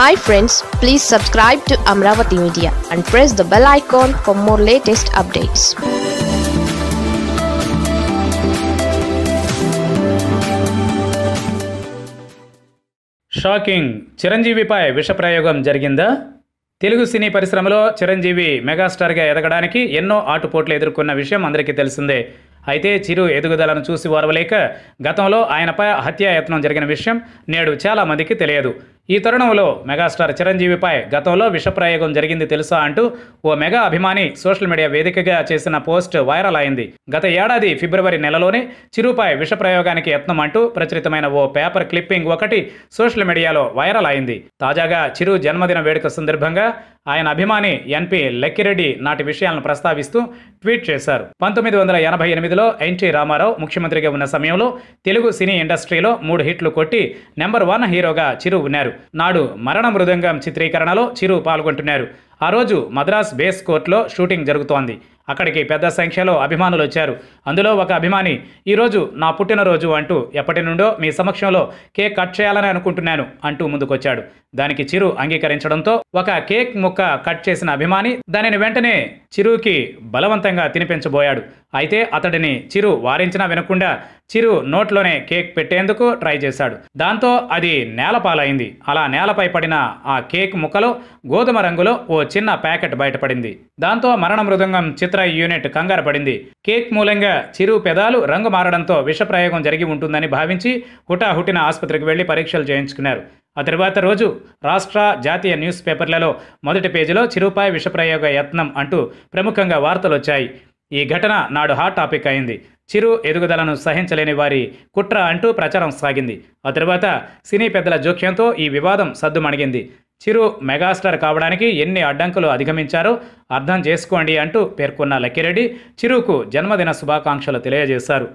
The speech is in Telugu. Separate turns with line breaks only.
Hi friends please subscribe to Amaravati media and press the bell icon for more latest updates
shocking చిరంజీవిపై విషప్రయోగం జరిగిందా? తెలుగు సినీ పరిశ్రమలో చిరంజీవి మెగాస్టార్గా ఎదగడానికి ఎన్నో ఆటుపోట్లు ఎదుర్కొన్న విషయం అందరికీ తెలిసిందే. అయితే చిరు ఎదుగుదలను చూసి ఓర్వలేక గతంలో ఆయనపై హత్యాయత్నం జరిగిన విషయం నేడు చాలా మందికి తెలియదు. ఈ తరుణంలో మెగాస్టార్ చిరంజీవిపై గతంలో విషప్రయోగం జరిగింది తెలుసా అంటూ ఓ మెగా అభిమాని సోషల్ మీడియా వేదికగా చేసిన పోస్ట్ వైరల్ అయింది. గత ఏడాది ఫిబ్రవరి నెలలోనే చిరుపై విషప్రయోగానికి యత్నం అంటూ ప్రచురితమైన ఓ పేపర్ క్లిప్పింగ్ ఒకటి సోషల్ మీడియాలో వైరల్ అయింది. తాజాగా చిరు జన్మదిన వేడుక సందర్భంగా ఆయన అభిమాని ఎన్పి లక్కిరెడ్డి నాటి విషయాలను ప్రస్తావిస్తూ ట్వీట్ చేశారు. పంతొమ్మిది వందల ఎనభై ఎనిమిదిలో ఎన్టీ రామారావు ముఖ్యమంత్రిగా ఉన్న సమయంలో తెలుగు సినీ ఇండస్ట్రీలో మూడు హిట్లు కొట్టి నెంబర్ వన్ హీరోగా చిరు ఉన్నారు నాడు మరణ మృదంగం చిత్రీకరణలో చిరు పాల్గొంటున్నారు. ఆ రోజు మద్రాస్ బేస్ కోర్టులో షూటింగ్ జరుగుతోంది. అక్కడికి పెద్ద సంఖ్యలో అభిమానులు వచ్చారు. అందులో ఒక అభిమాని ఈరోజు నా పుట్టినరోజు అంటూ ఎప్పటి నుండో మీ సమక్షంలో కేక్ కట్ చేయాలని అనుకుంటున్నాను అంటూ ముందుకొచ్చాడు. దానికి చిరు అంగీకరించడంతో ఒక కేక్ ముక్క కట్ చేసిన అభిమాని దానిని వెంటనే చిరుకి బలవంతంగా తినిపించబోయాడు. అయితే అతడిని చిరు వారించినా వినకుండా చిరు నోట్లోనే కేక్ పెట్టేందుకు ట్రై చేశాడు. దాంతో అది నేలపాలైంది అలా నేలపై పడిన ఆ కేక్ ముక్కలో గోధుమ రంగులో ఓ చిన్న ప్యాకెట్ బయటపడింది. దాంతో మరణ మృదంగం చిత్ర యూనిట్ కంగారు పడింది. కేక్ మూలంగా చిరు పెదాలు రంగు మారడంతో విషప్రయోగం జరిగి ఉంటుందని భావించి హుటాహుటిన ఆసుపత్రికి వెళ్ళి పరీక్షలు చేయించుకున్నారు. ఆ తర్వాత రోజు రాష్ట్ర జాతీయ న్యూస్ పేపర్లలో మొదటి పేజీలో చిరుపై విషప్రయోగ యత్నం అంటూ ప్రముఖంగా వార్తలు వచ్చాయి. ఈ ఘటన నాడు హాట్ టాపిక్ అయింది. చిరు ఎదుగుదలను సహించలేని వారి కుట్ర అంటూ ప్రచారం సాగింది. ఆ తర్వాత సినీ పెద్దల జోక్యంతో ఈ వివాదం సద్దుమణిగింది. చిరు మెగాస్టార్ కావడానికి ఎన్ని అడ్డంకులు అధిగమించారో అర్థం చేసుకోండి అంటూ పేర్కొన్న లక్కిరెడ్డి చిరుకు జన్మదిన శుభాకాంక్షలు తెలియజేశారు.